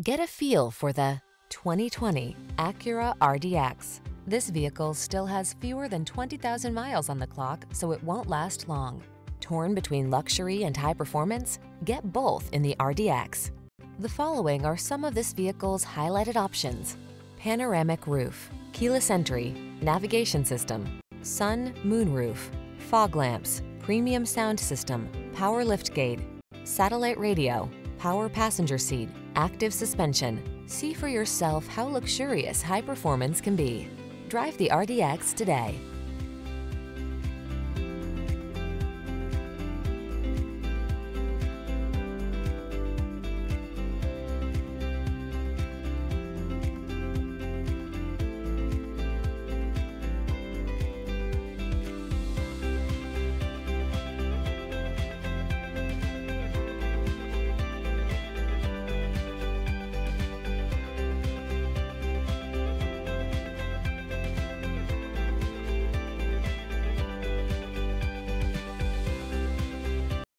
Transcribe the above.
Get a feel for the 2020 Acura RDX. This vehicle still has fewer than 20,000 miles on the clock, so it won't last long. Torn between luxury and high performance? Get both in the RDX. The following are some of this vehicle's highlighted options. Panoramic roof, keyless entry, navigation system, sun, moon roof, fog lamps, premium sound system, power lift gate, satellite radio, power passenger seat, active suspension. See for yourself how luxurious high performance can be. Drive the RDX today.